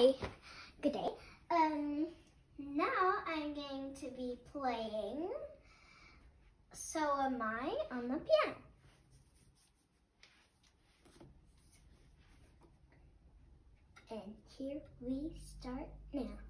Hi, good day. Um, now I'm going to be playing So Am I on the piano. And here we start now.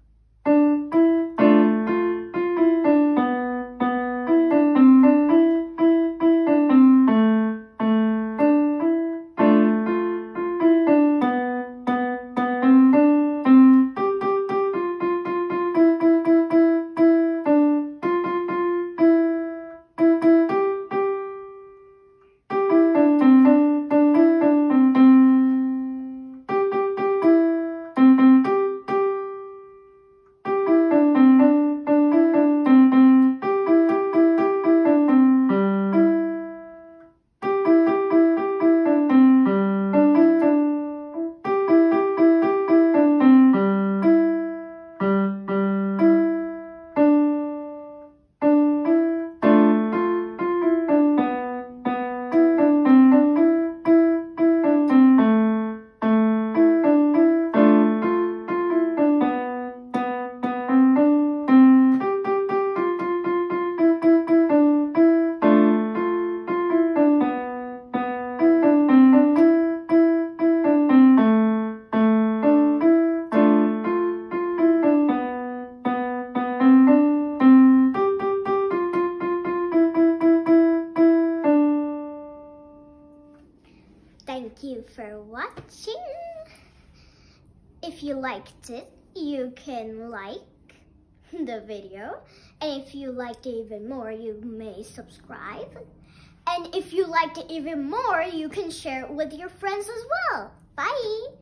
Thank you for watching. If you liked it, you can like the video. And if you liked it even more, you may subscribe. And if you liked it even more, you can share it with your friends as well. Bye.